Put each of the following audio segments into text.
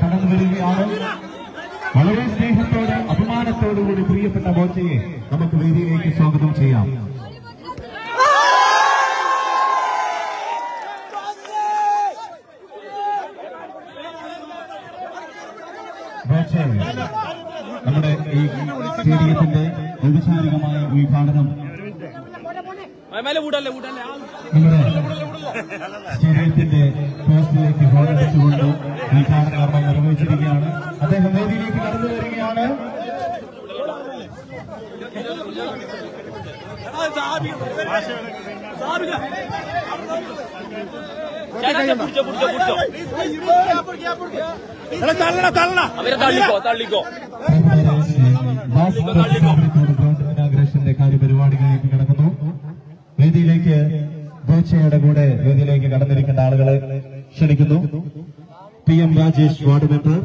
കടന്നു വരികയാണ് വളരെ സ്നേഹത്തോട് അഭിമാനത്തോടുകൂടി പ്രിയപ്പെട്ട ബോച്ചയെ നമുക്ക് വേദിയിലേക്ക് സ്വാഗതം ചെയ്യാം നമ്മുടെ ഈ സ്റ്റേഡിയത്തിന്റെ ഔപചാരികമായ ഉദ്ഘാടനം നമ്മുടെ സ്റ്റേഡിയത്തിന്റെ പോസ്റ്റിലേക്ക് ഹോളടിച്ചുകൊണ്ട് ഉദ്ഘാടന കർമ്മം നിർവഹിച്ചിരിക്കുകയാണ്. അദ്ദേഹം വേദിയിലേക്ക് കടന്നു വരികയാണ്. ഇനാഗ്രേഷന്റെ കാര്യപരിപാടികളിലേക്ക് കടക്കുന്നു വേദിയിലേക്ക് ബോച്ചയുടെ കൂടെ വേദിയിലേക്ക് കടന്നിരിക്കേണ്ട ആളുകളെ ക്ഷണിക്കുന്നു P M Rajesh ward member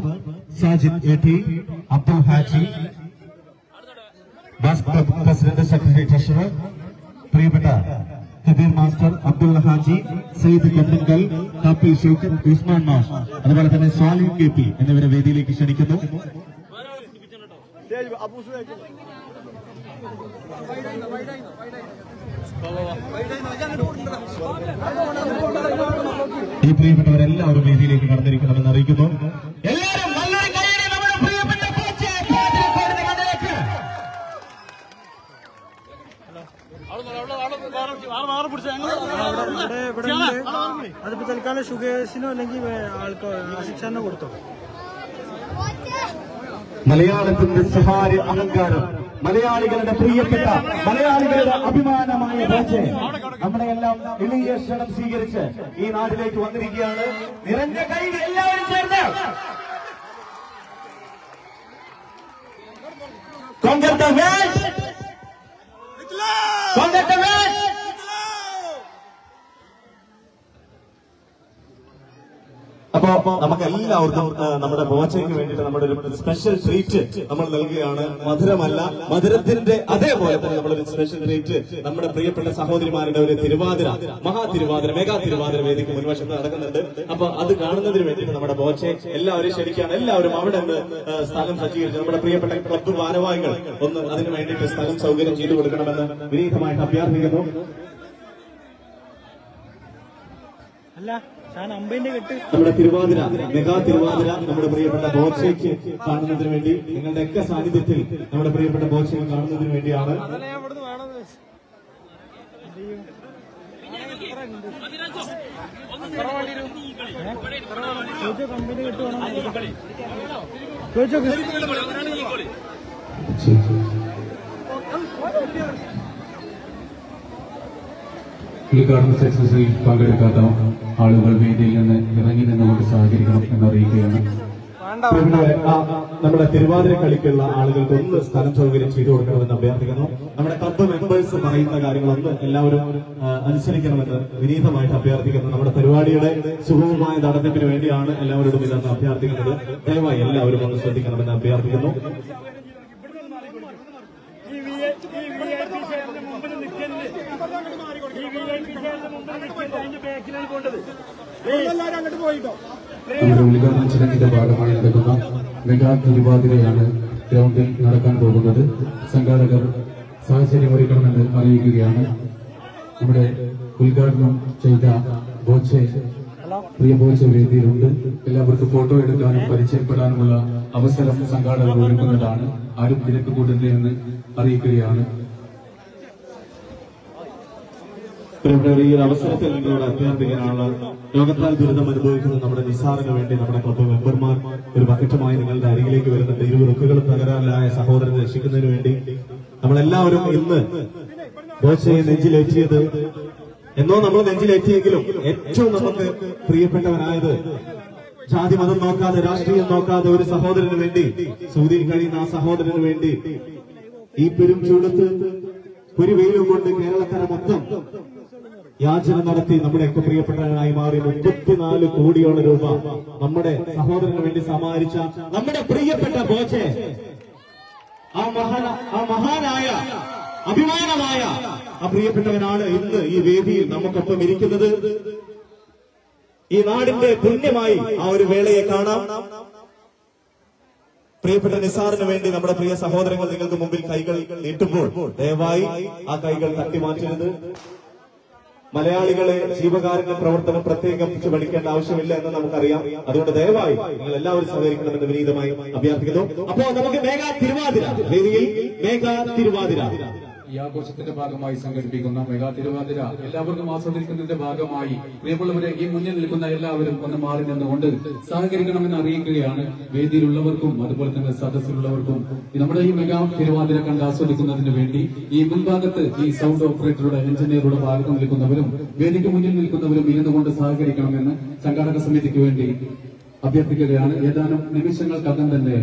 Sajid A T Abdul Haji basket president secretary treasurer പ്രിയപ്പെട്ട കബീർ മാസ്റ്റർ അബ്ദുൽ ഹാജി സയ്യിദ് കൊമ്പങ്കൽ കാപ്പി ഷൗക്കത്ത് ഉസ്മാൻ മാഷ് അതുപോലെ തന്നെ സാലിം കെ പി എന്നിവരെ വേദിയിലേക്ക് ക്ഷണിക്കുന്നു. ഈ പ്രിയപ്പെട്ടവരെല്ലാവരും വേദിയിലേക്ക് കടന്നിരിക്കണമെന്ന് അറിയിക്കുന്നു. ഷുഗേഴ്സിനോ അല്ലെങ്കിൽ ആൾക്കോ ആശിക്ഷാനോ കൊടുത്തോ? മലയാളത്തിന്റെ സ്വകാര്യ അഹങ്കാരം മലയാളികളുടെ പ്രിയപ്പെട്ട മലയാളികളുടെ അഭിമാനമായ രാജ്യം നമ്മുടെ എല്ലാം എളിയ ക്ഷണം സ്വീകരിച്ച് ഈ നാട്ടിലേക്ക് വന്നിരിക്കുകയാണ്. നിറഞ്ഞ കൈ എല്ലാവരും ചേർന്ന് West! Conquer അപ്പോ നമുക്ക് എല്ലാവർക്കും നമ്മുടെ ബോച്ചയ്ക്ക് വേണ്ടിയിട്ട് നമ്മുടെ ഒരു സ്പെഷ്യൽ ട്രീറ്റ് നമ്മൾ നൽകുകയാണ്. മധുരമല്ല മധുരത്തിന്റെ അതേപോലെ തന്നെ നമ്മളൊരു സ്പെഷ്യൽ ട്രീറ്റ് നമ്മുടെ പ്രിയപ്പെട്ട സഹോദരിമാരുടെ ഒരു തിരുവാതിര മഹാ തിരുവാതിര മെഗാ തിരുവാതിര വേദിക്ക് മുൻവശത്ത് നടക്കുന്നുണ്ട്. അപ്പൊ അത് കാണുന്നതിന് വേണ്ടിയിട്ട് നമ്മുടെ ബോച്ചെ എല്ലാവരും ശരിക്കാണ് എല്ലാവരും അവിടെ നിന്ന് സ്ഥലം സജ്ജീകരിച്ച് നമ്മുടെ പ്രിയപ്പെട്ട ക്ലബ് ഭാരവാഹികൾ ഒന്ന് അതിനു വേണ്ടിയിട്ട് സ്ഥലം സൗകര്യം ചെയ്തു കൊടുക്കണമെന്ന് വിനീതമായിട്ട് അഭ്യർത്ഥിക്കുന്നു. നമ്മുടെ തിരുവാതിര മെഗാ തിരുവാതിര നമ്മുടെ പ്രിയപ്പെട്ട ബോച്ചയ്ക്ക് കാണുന്നതിന് വേണ്ടി നിങ്ങളുടെയൊക്കെ സാന്നിധ്യത്തിൽ നമ്മുടെ പ്രിയപ്പെട്ട ബോച്ചയെ കാണുന്നതിന് വേണ്ടിയാണ്. ചോദിച്ചോ ഉദ്ഘാടന സക്സസിൽ പങ്കെടുക്കാത്ത ആളുകൾ വേദിയിൽ നിന്ന് ഇറങ്ങി നിന്നുകൊണ്ട് സഹകരിക്കണം എന്നറിയിക്കുകയാണ്. നമ്മുടെ തിരുവാതിര കളിക്കുള്ള ആളുകൾക്ക് ഒന്ന് സ്ഥലം സൗകര്യം ചെയ്തു കൊടുക്കണമെന്ന് അഭ്യർത്ഥിക്കുന്നു. നമ്മുടെ ക്ലബ്ബ് മെമ്പേഴ്സ് പറയുന്ന കാര്യങ്ങളൊന്ന് എല്ലാവരും അനുസരിക്കണമെന്ന് വിനീതമായിട്ട് അഭ്യർത്ഥിക്കുന്നു. നമ്മുടെ പരിപാടിയുടെ സുഗമമായ നടത്തിപ്പിന് വേണ്ടിയാണ് എല്ലാവരോടും ഇതെന്ന് അഭ്യർത്ഥിക്കുന്നത്. ദയവായി എല്ലാവരും ഒന്ന് ശ്രദ്ധിക്കണമെന്ന് അഭ്യർത്ഥിക്കുന്നു. നമ്മുടെ ഉദ്ഘാടന ചടങ്ങിന്റെ ഭാഗമായി നടക്കുന്ന മെഗാ തിരുവാതിരയാണ് ഗ്രൗണ്ടിൽ നടക്കാൻ പോകുന്നത്. സംഘാടകർ സാഹചര്യം ഒരുക്കണമെന്ന് അറിയിക്കുകയാണ്. നമ്മുടെ ഉദ്ഘാടനം ചെയ്ത ബോച്ചെ പ്രിയ ബോച്ചെ വേദിയിലുണ്ട് എല്ലാവർക്കും ഫോട്ടോ എടുക്കാനും പരിചയപ്പെടാനുമുള്ള അവസരം സംഘാടകർ ഒരുക്കുന്നതാണ്. ആരും തിരക്ക് കൂട്ടത്തിൽ എന്ന് അറിയിക്കുകയാണ്. പ്രിയപ്പെട്ടവരെ, ഈ ഒരു അവസരത്തിൽ നിങ്ങളോട് അഭ്യർത്ഥിക്കാനുള്ള രോഗത്താൽ ദുരിതം അനുഭവിക്കുന്ന നമ്മുടെ നിസാറിന് വേണ്ടി നമ്മുടെ ക്ലബ്ബ് മെമ്പർമാർ ഒരു ബക്കറ്റുമായി നിങ്ങളുടെ അരികിലേക്ക് വരുന്നുണ്ട്. ഇരു റുക്കുകളും തകരാറിലായ സഹോദരനെ രക്ഷിക്കുന്നതിന് വേണ്ടി നമ്മളെല്ലാവരും ഇന്ന് ബോച്ചയെ നെഞ്ചിലേറ്റിയത് എന്നോ നമ്മൾ നെഞ്ചിലേറ്റിയെങ്കിലും ഏറ്റവും നമുക്ക് പ്രിയപ്പെട്ടവനായത് ജാതി മതം നോക്കാതെ രാഷ്ട്രീയം നോക്കാതെ ഒരു സഹോദരന് വേണ്ടി സൗദിയിൽ കഴിയുന്ന ആ സഹോദരന് വേണ്ടി ഈ പെരും ചൂടത്ത് ഒരു വെയിലും കൊണ്ട് കേരളക്കര മൊത്തം യാചന നടത്തി നമ്മുടെയൊക്കെ പ്രിയപ്പെട്ടവനായി മാറി മുപ്പത്തിനാല് കോടിയോളം രൂപ നമ്മുടെ സഹോദരന് വേണ്ടി സമാഹരിച്ച നമ്മുടെ പ്രിയപ്പെട്ട ബോച്ചെ ആ മഹാന ആ മഹാനായ അഭിമാനമായ ആ പ്രിയപ്പെട്ടവനാണ് ഇന്ന് ഈ വേദിയിൽ നമുക്കൊപ്പം ഇരിക്കുന്നത്. ഈ നാടിന്റെ പുണ്യമായി ആ ഒരു വേളയെ കാണാം. പ്രിയപ്പെട്ട നിസാറിന് വേണ്ടി നമ്മുടെ പ്രിയ സഹോദരങ്ങൾ നിങ്ങൾക്ക് മുമ്പിൽ കൈകൾ നീട്ടുമ്പോൾ ദയവായി ആ കൈകൾ തട്ടിമാറ്റരുത്. മലയാളികളെ ജീവകാരുണ്യ പ്രവർത്തനം പ്രത്യേകം ചുമടിക്കേണ്ട ആവശ്യമില്ല എന്ന് നമുക്കറിയാം. അതുകൊണ്ട് ദയവായി നിങ്ങൾ എല്ലാവരും സഹകരിക്കണമെന്ന് വിനീതമായി അഭ്യർത്ഥിക്കുന്നു. അപ്പോ നമുക്ക് മേഘ തിരുവാതിര വേദിയിൽ മേഘ തിരുവാതിര. ഈ ആഘോഷത്തിന്റെ ഭാഗമായി സംഘടിപ്പിക്കുന്ന മെഗാ തിരുവാതിര എല്ലാവർക്കും ആസ്വദിക്കുന്നതിന്റെ ഭാഗമായി. പ്രിയമുള്ളവരെ ഈ മുന്നിൽ നിൽക്കുന്ന എല്ലാവരും ഒന്ന് മാറി നിന്നുകൊണ്ട് സഹകരിക്കണമെന്ന് അറിയിക്കുകയാണ്. വേദിയിലുള്ളവർക്കും അതുപോലെ തന്നെ സദസ്സിലുള്ളവർക്കും നമ്മുടെ ഈ മെഗാ തിരുവാതിര കണ്ട് ആസ്വദിക്കുന്നതിന് വേണ്ടി ഈ മുൻഭാഗത്ത് ഈ സൗണ്ട് ഓപ്പറേറ്ററുടെ എഞ്ചിനീയറുടെ ഭാഗത്ത് നിൽക്കുന്നവരും വേദിക്ക് മുന്നിൽ നിൽക്കുന്നവരും ഇരുന്നുകൊണ്ട് സഹകരിക്കണമെന്ന് സംഘാടക സമിതിക്ക് വേണ്ടി അഭ്യർത്ഥിക്കുകയാണ്. ഏതാനും നിമിഷങ്ങൾക്കകം തന്നെ